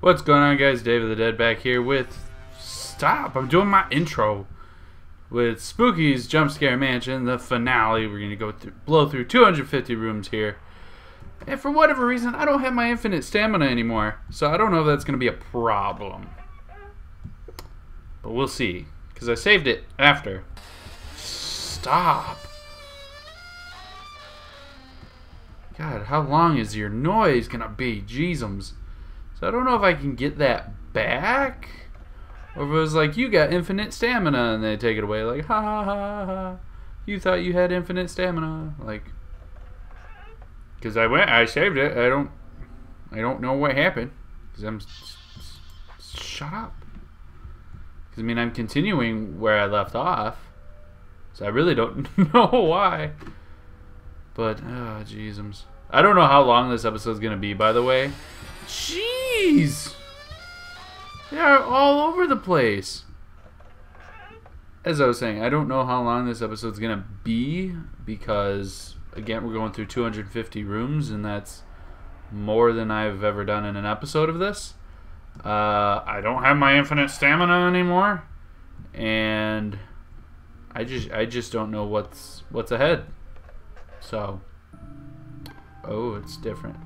What's going on, guys? Dave of the Dead back here with. Stop! I'm doing my intro with Spooky's Jump Scare Mansion, the finale. We're gonna go through, blow through 250 rooms here, and for whatever reason, I don't have my infinite stamina anymore, so I don't know if that's gonna be a problem. But we'll see, because I saved it after. Stop! God, how long is your noise gonna be? Jeezums. So I don't know if I can get that back. Or if it was like, you got infinite stamina, and they take it away, like, ha ha ha ha. You thought you had infinite stamina. Like, because I went, I saved it. I don't, I don't know what happened. Because I'm, shut up. Because, I mean, I'm continuing where I left off. So I really don't know why. But, oh, jeezums. I don't know how long this episode's going to be, by the way. Jeez! They are all over the place. As I was saying, I don't know how long this episode's going to be because, again, we're going through 250 rooms, and that's more than I've ever done in an episode of this. Uh, I don't have my infinite stamina anymore, and I just I just don't know what's what's ahead. So, oh, it's different.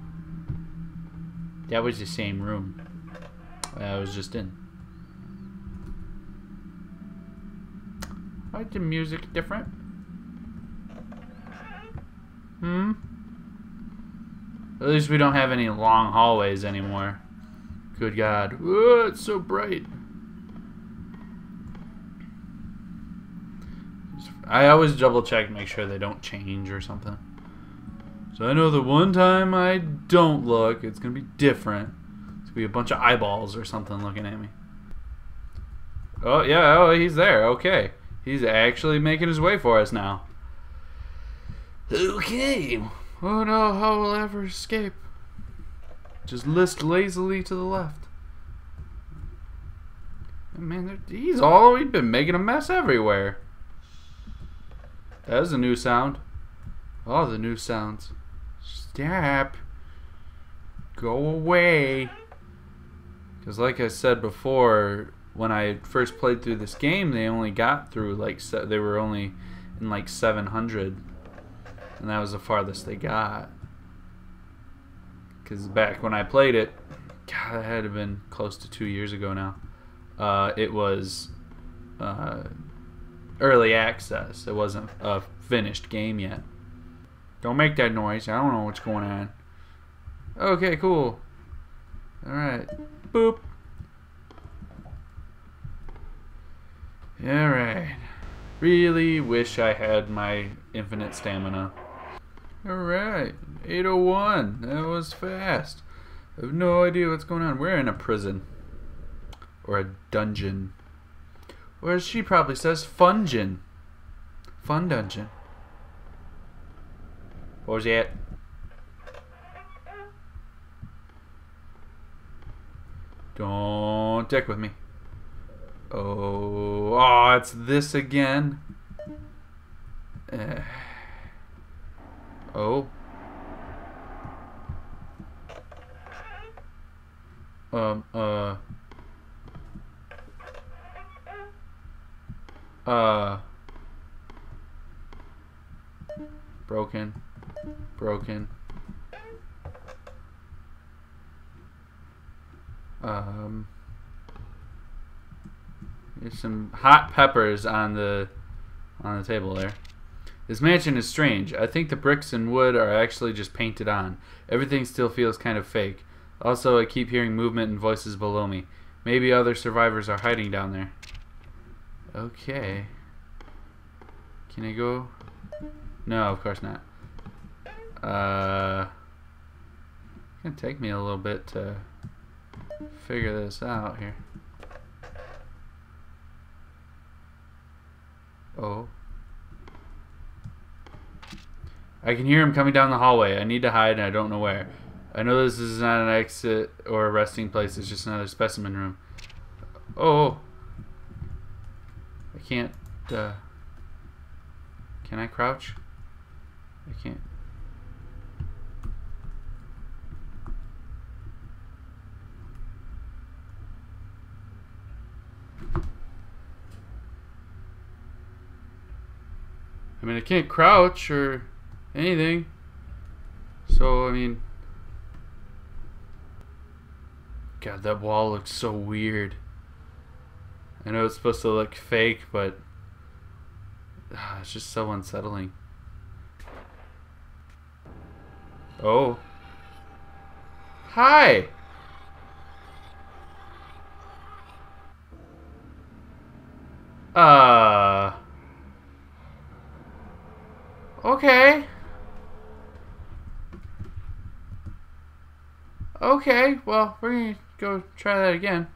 That was the same room I was just in. Why the music different? Hmm? At least we don't have any long hallways anymore. Good God. Ooh, it's so bright. I always double check make sure they don't change or something. So I know the one time I don't look, it's going to be different. It's going to be a bunch of eyeballs or something looking at me. Oh, yeah, oh, he's there. Okay. He's actually making his way for us now. Okay. Oh no, how will I ever escape? Just list lazily to the left. Man, he's all, he's been making a mess everywhere. That is a new sound. All the new sounds. Stop. Go away. Because like I said before, when I first played through this game, they only got through like, they were only in like 700. And that was the farthest they got. Because back when I played it, God, that had been close to two years ago now. Uh, it was uh, early access. It wasn't a finished game yet. Don't make that noise. I don't know what's going on. Okay, cool. Alright. Boop. Alright. Really wish I had my infinite stamina. Alright. 801. That was fast. I have no idea what's going on. We're in a prison. Or a dungeon. Or as she probably says, fungin. Fun dungeon. What was that? Don't dick with me. Oh, oh, it's this again. Uh, oh. Um, uh. Uh. Broken. Broken. Um. There's some hot peppers on the on the table there. This mansion is strange. I think the bricks and wood are actually just painted on. Everything still feels kind of fake. Also, I keep hearing movement and voices below me. Maybe other survivors are hiding down there. Okay. Can I go? No, of course not. Uh, it's gonna take me a little bit to figure this out here. Oh. I can hear him coming down the hallway. I need to hide and I don't know where. I know this is not an exit or a resting place. It's just another specimen room. Oh. I can't, uh... Can I crouch? I can't. I mean, I can't crouch or anything. So, I mean... God, that wall looks so weird. I know it's supposed to look fake, but... Ah, it's just so unsettling. Oh. Hi! Uh... Okay. Okay, well, we're gonna go try that again.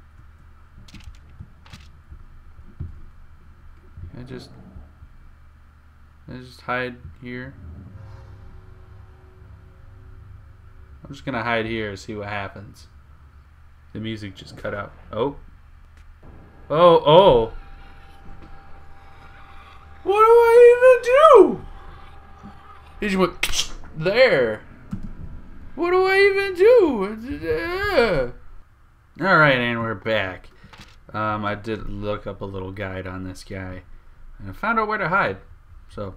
I just... I just hide here. I'm just gonna hide here and see what happens. The music just cut out. Oh. Oh, oh. What do I even do? Just went there. What do I even do? All right, and we're back. Um, I did look up a little guide on this guy, and I found out where to hide. So,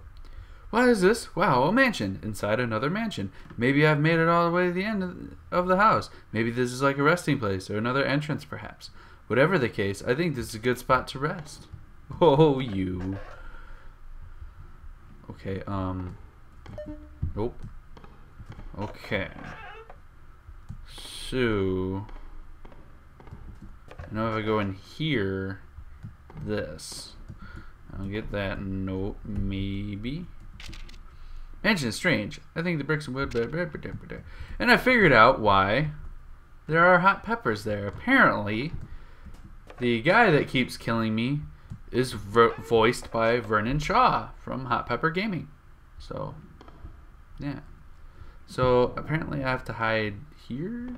what is this? Wow, a mansion inside another mansion. Maybe I've made it all the way to the end of the house. Maybe this is like a resting place or another entrance, perhaps. Whatever the case, I think this is a good spot to rest. Oh, you. Okay, um. Nope. Okay. So. Now if I go in here, this. I'll get that. note Maybe. Mansion is strange. I think the bricks and wood. Blah, blah, blah, and I figured out why there are hot peppers there. Apparently, the guy that keeps killing me is voiced by Vernon Shaw from Hot Pepper Gaming. So, yeah. So apparently I have to hide here.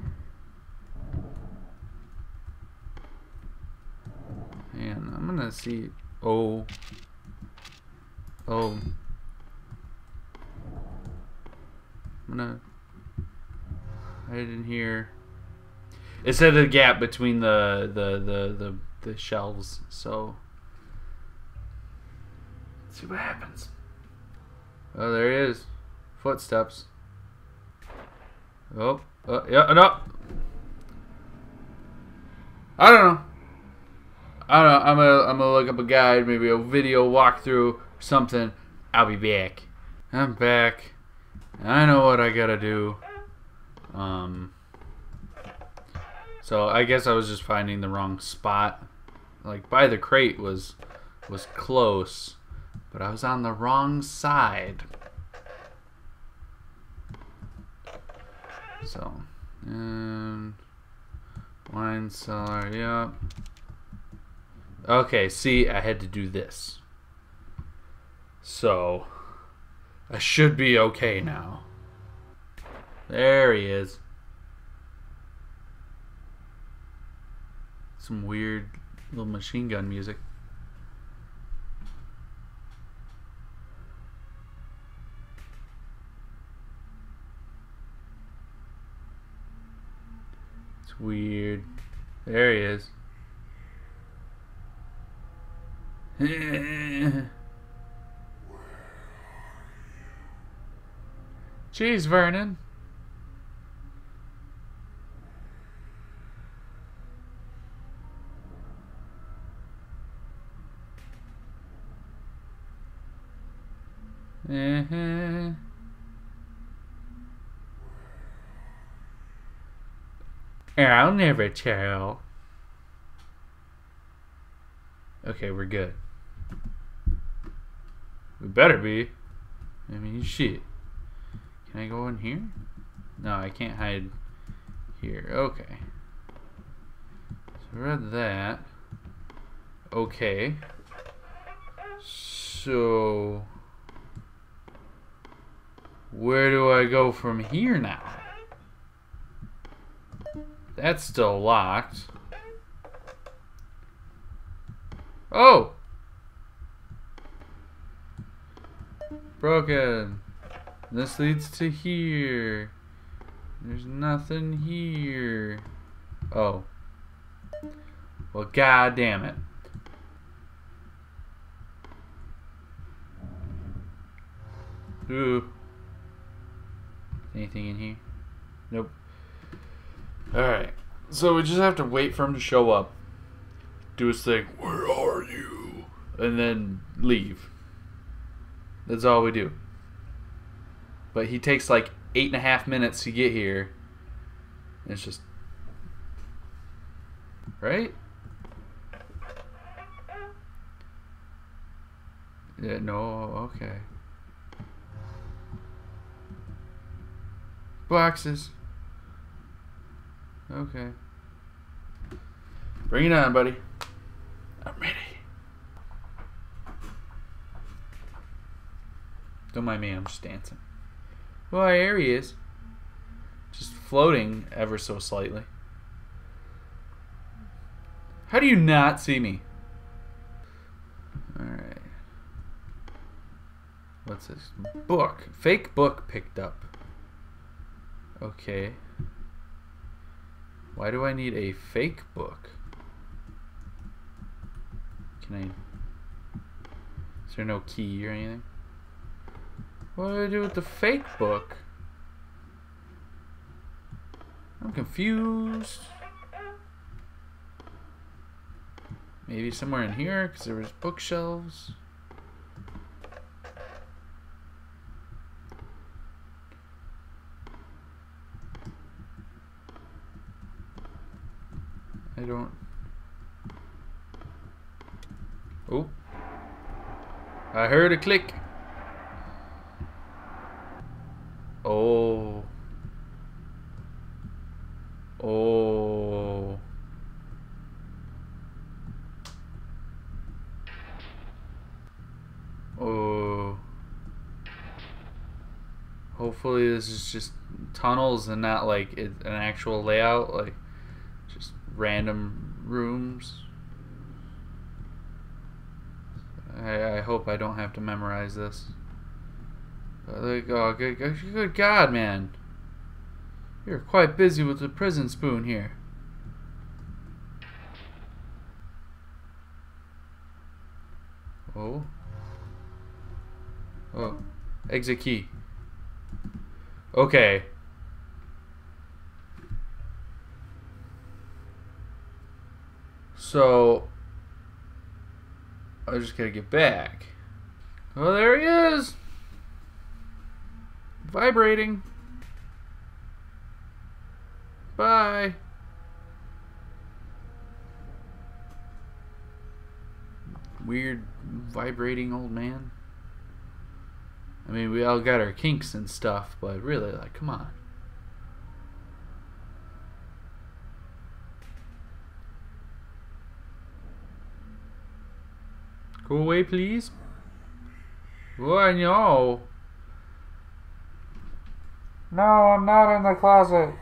And I'm gonna see. Oh. Oh. I'm gonna hide in here. It said a gap between the the the the, the shelves, so Let's see what happens. Oh, there he is. Footsteps. Oh, oh yeah, no. I don't know. I don't know. I'm gonna I'm gonna look up a guide, maybe a video walkthrough, something. I'll be back. I'm back. I know what I gotta do. Um. So I guess I was just finding the wrong spot. Like by the crate was was close. But I was on the wrong side. So, and wine cellar, yep. Okay, see, I had to do this. So, I should be okay now. There he is. Some weird little machine gun music. Weird. There he is. Jeez, Vernon. I'll never tell. Okay, we're good. We better be. I mean, shit. Can I go in here? No, I can't hide here. Okay. So read that. Okay. So... Where do I go from here now? That's still locked. Oh! Broken. This leads to here. There's nothing here. Oh. Well, god damn it. Ooh. Anything in here? Nope. Alright. So we just have to wait for him to show up. Do his thing. Where are you? And then leave. That's all we do. But he takes like eight and a half minutes to get here. It's just. Right? Yeah, no, okay. Boxes. Okay. Bring it on, buddy. I'm ready. Don't mind me, I'm just dancing. Well, here he is. Just floating ever so slightly. How do you not see me? Alright. What's this? Book. Fake book picked up. Okay. Why do I need a fake book? Can I... Is there no key or anything? What do I do with the fake book? I'm confused. Maybe somewhere in here, because there was bookshelves. I don't... Oh. I heard a click. Oh. Oh. Oh. Hopefully this is just tunnels and not like an actual layout, like random rooms. I, I hope I don't have to memorize this. But like, oh, good, good God, man. You're quite busy with the prison spoon here. Oh. Oh. Exit key. Okay. So, I just gotta get back. Oh, there he is! Vibrating. Bye. Weird vibrating old man. I mean, we all got our kinks and stuff, but really, like, come on. Go away, please. Oh, no. No, I'm not in the closet.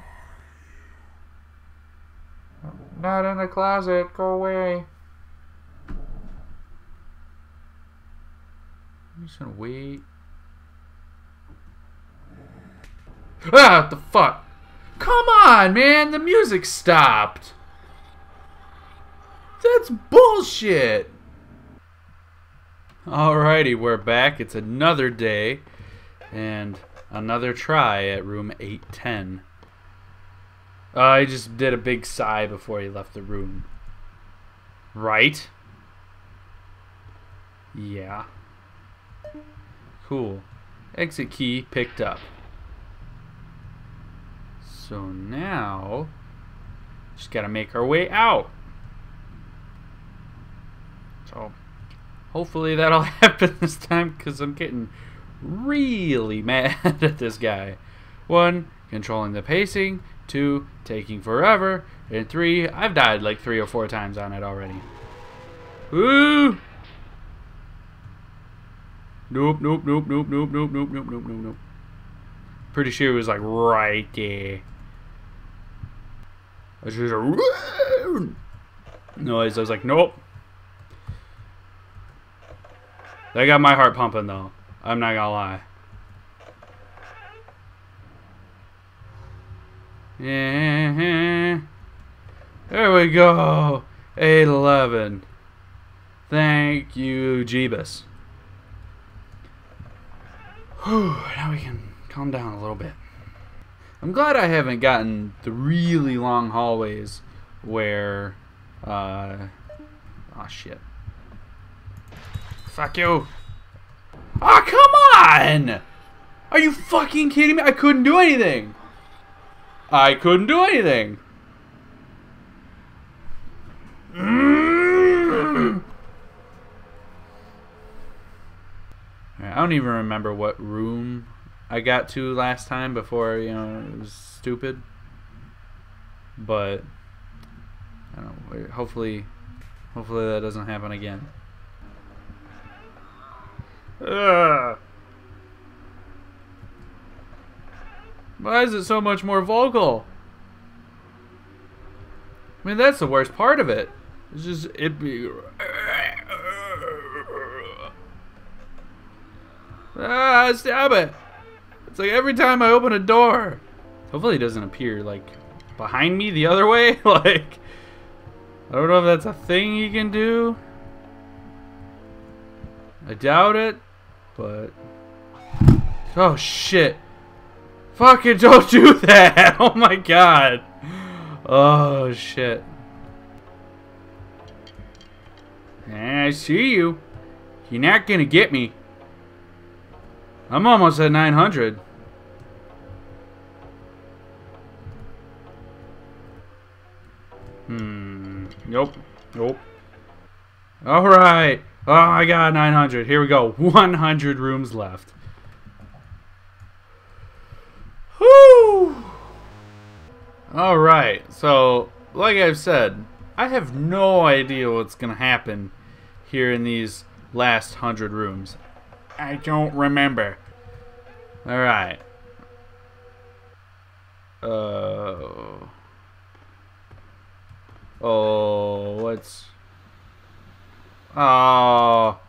Not in the closet. Go away. I'm just gonna wait. Ah, what the fuck? Come on, man. The music stopped. That's bullshit. Alrighty, we're back. It's another day. And another try at room 810. Uh, he just did a big sigh before he left the room. Right? Yeah. Cool. Exit key picked up. So now, just gotta make our way out. So, hopefully that'll happen this time because I'm getting really mad at this guy. One, controlling the pacing. Two, taking forever. And three, I've died like three or four times on it already. Ooh! Nope, nope, nope, nope, nope, nope, nope, nope, nope, nope, nope. Pretty sure it was like right there. I was just a noise. I was like, nope. That got my heart pumping though. I'm not gonna lie. Yeah. There we go. 811. Thank you, Jeebus. Whew, now we can calm down a little bit. I'm glad I haven't gotten the really long hallways where, uh, oh shit. Fuck you. Oh, come on! Are you fucking kidding me? I couldn't do anything. I couldn't do anything. Mm. I don't even remember what room I got to last time before, you know, it was stupid. But I don't know, hopefully hopefully that doesn't happen again. Ugh. Why is it so much more vocal? I mean, that's the worst part of it. It's just it be. Ah, stop it! It's like every time I open a door. Hopefully, it doesn't appear like behind me the other way. like, I don't know if that's a thing you can do. I doubt it, but. Oh shit! Fucking don't do that! Oh my god! Oh shit. I see you. You're not gonna get me. I'm almost at 900. Hmm. Nope. Nope. Alright. Oh, I got 900. Here we go. 100 rooms left. Whoo! Alright. So, like I've said, I have no idea what's going to happen here in these last 100 rooms. I don't remember. Alright. Uh... Oh, what's... Oh...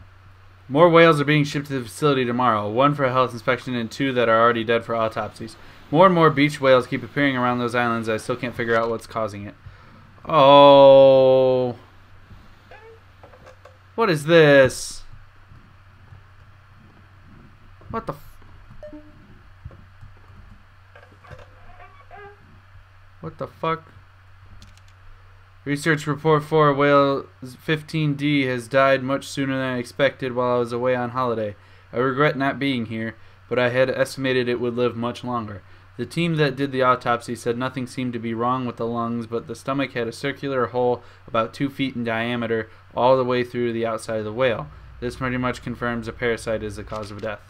More whales are being shipped to the facility tomorrow. One for a health inspection and two that are already dead for autopsies. More and more beach whales keep appearing around those islands. I still can't figure out what's causing it. Oh... What is this? What the What the fuck? Research report 4 Whale 15D has died much sooner than I expected while I was away on holiday. I regret not being here, but I had estimated it would live much longer. The team that did the autopsy said nothing seemed to be wrong with the lungs, but the stomach had a circular hole about two feet in diameter all the way through the outside of the whale. This pretty much confirms a parasite is the cause of death.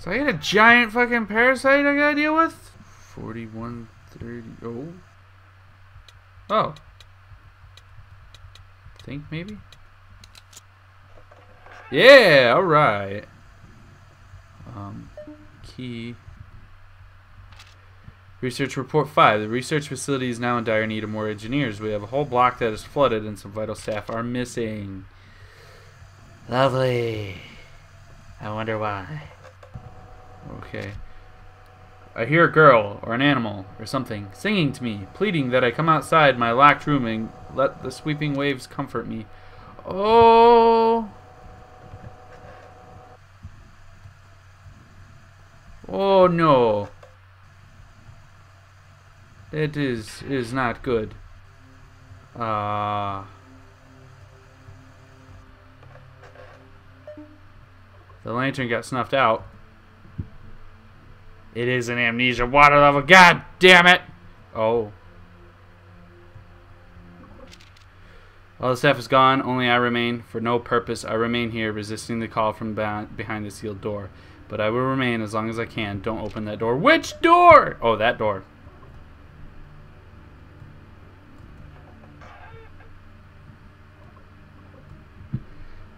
So I got a giant fucking parasite I gotta deal with? 4130. Oh. Oh. Think maybe? Yeah, alright. Um, key. Research Report 5. The research facility is now in dire need of more engineers. We have a whole block that is flooded and some vital staff are missing. Lovely. I wonder why. Okay. I hear a girl, or an animal, or something, singing to me, pleading that I come outside my locked room and let the sweeping waves comfort me. Oh! Oh no! It is is not good. Ah. Uh, the lantern got snuffed out. It is an amnesia water level. God damn it! Oh. All the staff is gone. Only I remain. For no purpose, I remain here, resisting the call from behind the sealed door. But I will remain as long as I can. Don't open that door. Which door? Oh, that door.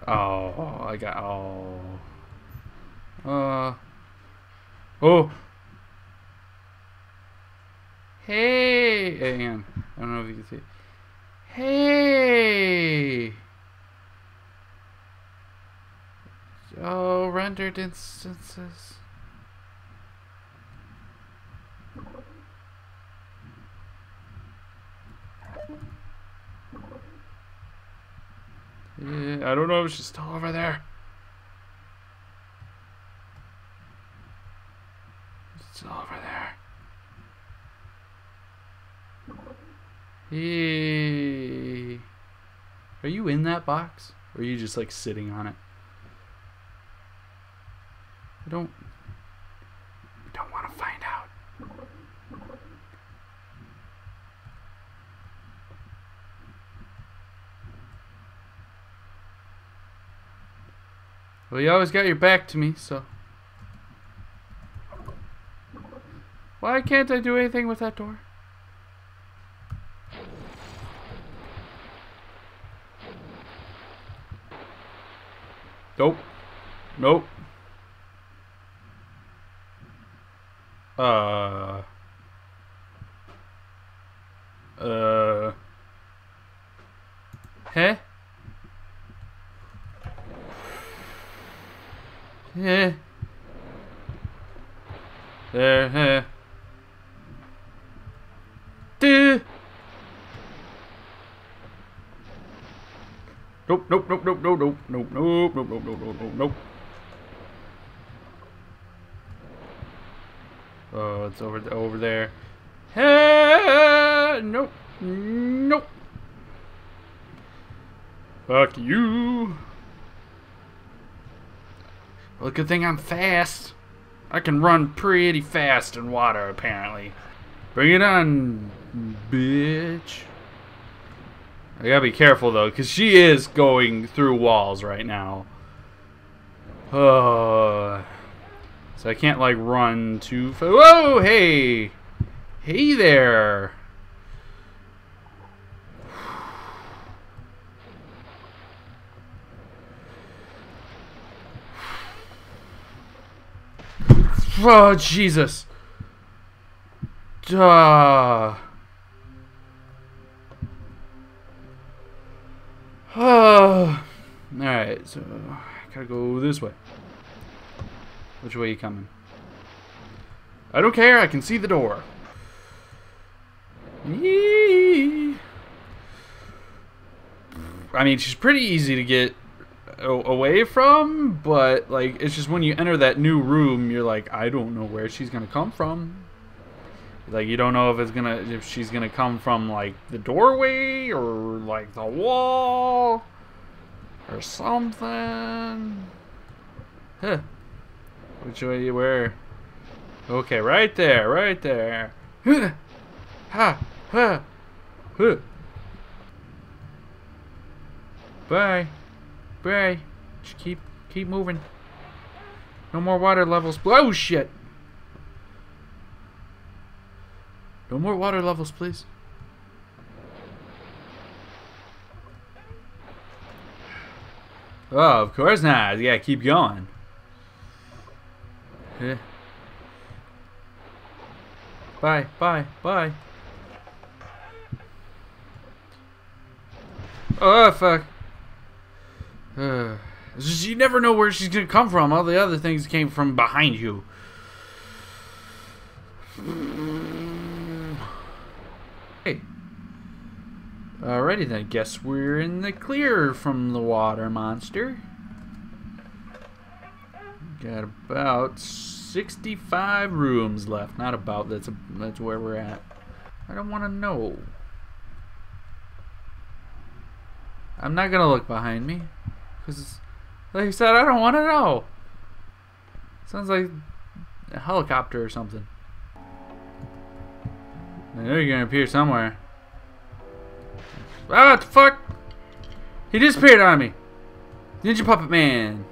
Oh, I got. Oh. Uh. Oh. Hey. Hang on. I don't know if you can see. Hey. Oh, rendered instances. Yeah. I don't know if she's still over there. It's still over there. Hey. Are you in that box? Or are you just like sitting on it? I don't I don't want to find out. Well, you always got your back to me, so. Why can't I do anything with that door? Nope. Nope. Uh. Well, good thing I'm fast. I can run pretty fast in water, apparently. Bring it on, bitch. I gotta be careful though, because she is going through walls right now. Uh, so I can't like run too fast. Whoa, hey! Hey there! Oh, Jesus. Duh. Oh. Alright, so I gotta go this way. Which way you coming? I don't care, I can see the door. Yee. I mean, she's pretty easy to get away from, but like it's just when you enter that new room, you're like, I don't know where she's gonna come from. Like you don't know if it's gonna if she's gonna come from like the doorway or like the wall or something. Huh. Which way? You where? Okay, right there, right there. Huh. Ha. Ha. Huh. Bye. Bray, just keep keep moving. No more water levels. Oh shit! No more water levels, please. Oh, of course not. Yeah, keep going. Yeah. Bye, bye, bye. Oh, fuck. You never know where she's gonna come from. All the other things came from behind you. Hey. Alrighty then, guess we're in the clear from the water monster. Got about 65 rooms left. Not about, that's, a, that's where we're at. I don't want to know. I'm not going to look behind me. Because, like I said, I don't want to know. Sounds like a helicopter or something. I know you're to appear somewhere. Ah, what the fuck? He disappeared on me. Ninja Puppet Man.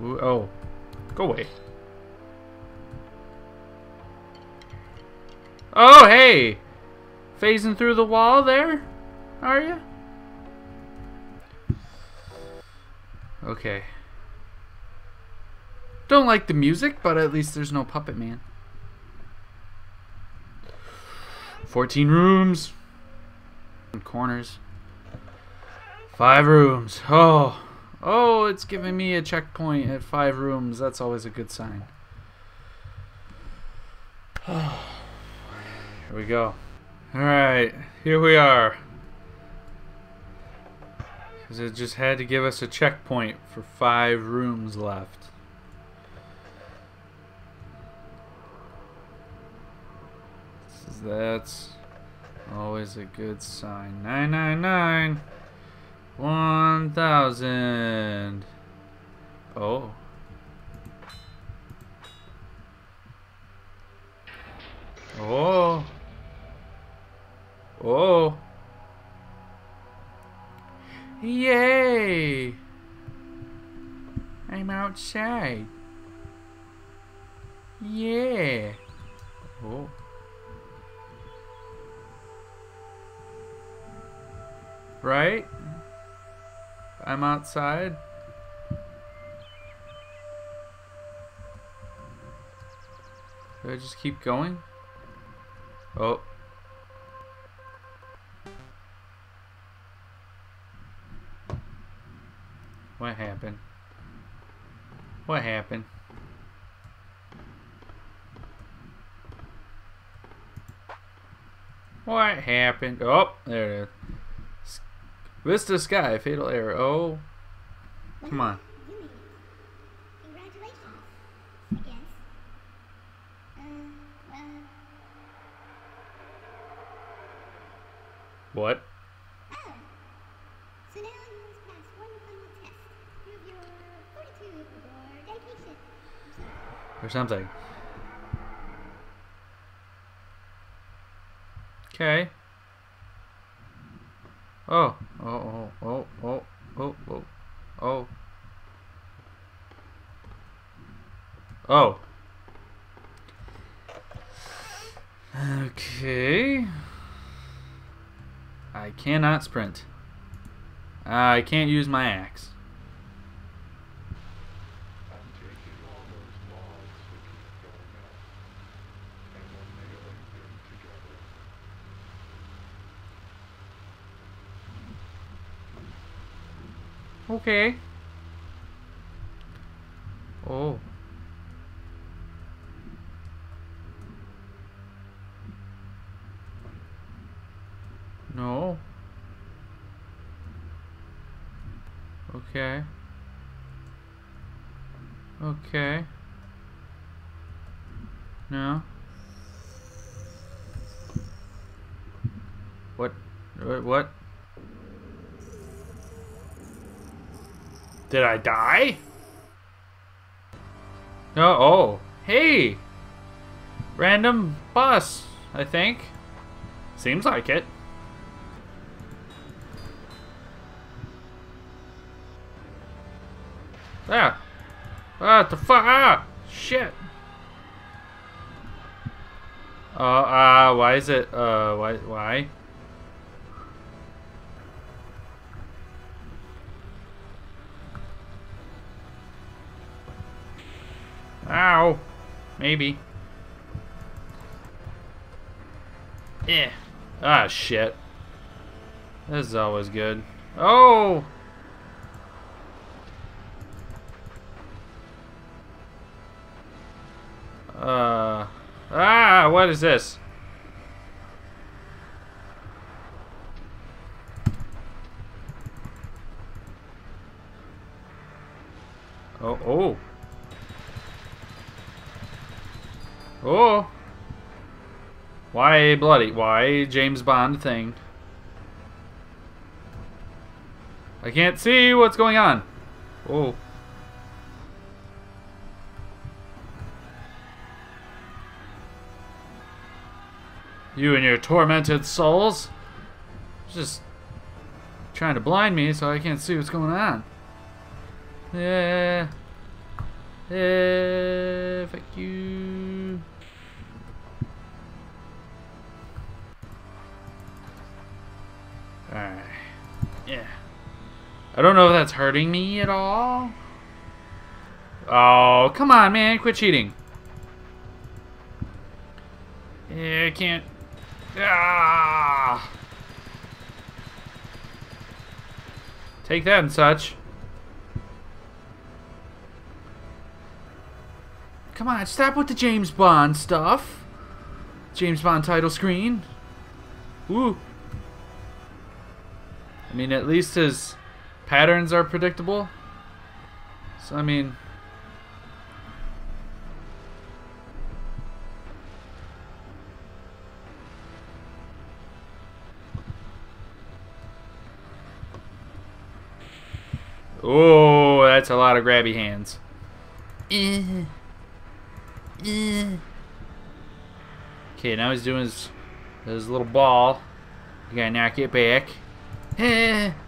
Oh. Go away. Oh, hey! Phasing through the wall there? Are you? Okay. Don't like the music, but at least there's no Puppet Man. 14 rooms. Corners. Five rooms. Oh. Oh, it's giving me a checkpoint at five rooms. That's always a good sign. Oh. here we go. Alright, here we are. Because it just had to give us a checkpoint for five rooms left. That's always a good sign. 999. 1000. Oh. Oh. Oh. Yay! I'm outside. Yeah. Oh. Right? I'm outside. Do I just keep going? Oh. What happened? What happened? Oh, there it is. Vista Sky, fatal error. Oh, come on. Congratulations. I guess. Uh, well, What? oh. So now you must pass one final test. Prove your fortitude or dedication. Or something. Okay. Oh, oh, oh, oh, oh, oh, oh, oh. Oh. Okay. I cannot sprint. I can't use my axe. Okay. Oh. No. Okay. Okay. No. What? What? What? Did I die? No. Oh. Hey. Random bus. I think. Seems like it. Ah. What the fuck? Ah. Shit. Uh, uh, why is it, uh, why, why? Ow. Maybe. Yeah. Ah, shit. This is always good. Oh! Uh. Ah, what is this? Oh, oh. Oh. Why bloody? Why James Bond thing? I can't see what's going on. Oh. You and your tormented souls. Just trying to blind me so I can't see what's going on. Yeah. Yeah, fuck you. I don't know if that's hurting me at all. Oh, come on, man. Quit cheating. Yeah, I can't. Ah! Take that and such. Come on, stop with the James Bond stuff. James Bond title screen. Woo. I mean, at least his patterns are predictable. So I mean, Oh, that's a lot of grabby hands. Okay, now he's doing his, his little ball. You gotta knock it back.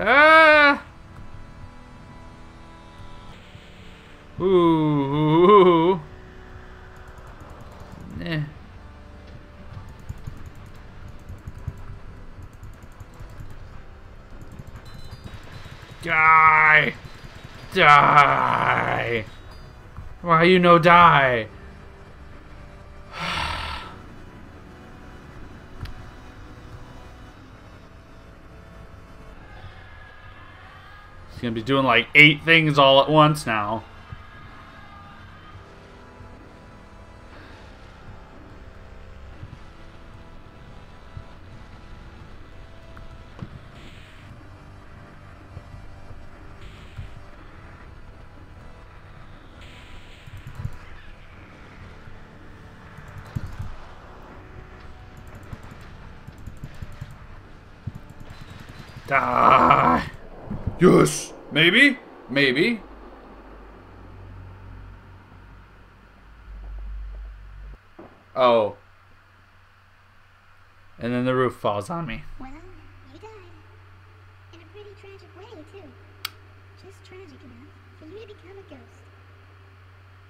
Ah! Ooh. ooh, ooh. Eh. Die! Die! Why you no die? He's gonna be doing like eight things all at once now. Die. Yes. Maybe. Maybe. Oh. And then the roof falls on me. Well, you died. In a pretty tragic way, too. Just tragic enough for you to become a ghost.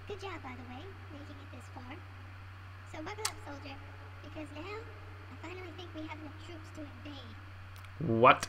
Good job, by the way, making it this far. So buckle up, soldier, because now I finally think we have enough troops to invade. What?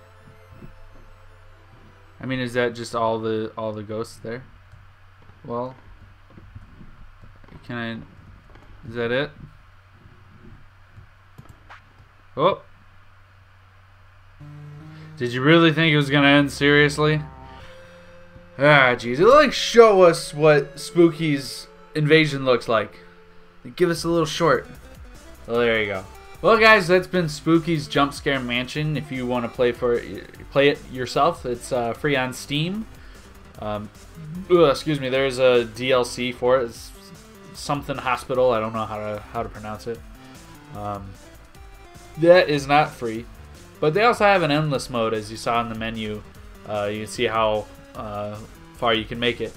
I mean, is that just all the all the ghosts there? Well, can I? Is that it? Oh. Did you really think it was gonna end seriously? Ah, jeez. It like show us what Spooky's invasion looks like. Give us a little short. Well, there you go. Well, guys, that's been Spooky's Jump Scare Mansion. If you want to play for it, play it yourself, it's uh, free on Steam. Um, ugh, excuse me. There's a DLC for it. It's something Hospital. I don't know how to how to pronounce it. Um, that is not free, but they also have an endless mode, as you saw in the menu. Uh, you can see how uh, far you can make it.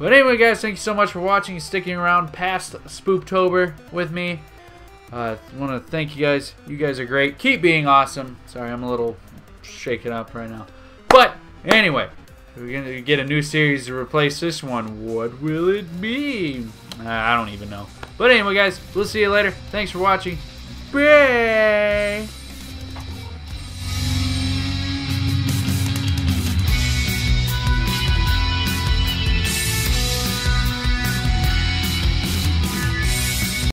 But anyway, guys, thank you so much for watching and sticking around past Spooktober with me. I uh, want to thank you guys. You guys are great. Keep being awesome. Sorry, I'm a little shaken up right now. But anyway, we're going to get a new series to replace this one. What will it be? Uh, I don't even know. But anyway, guys, we'll see you later. Thanks for watching. Bye.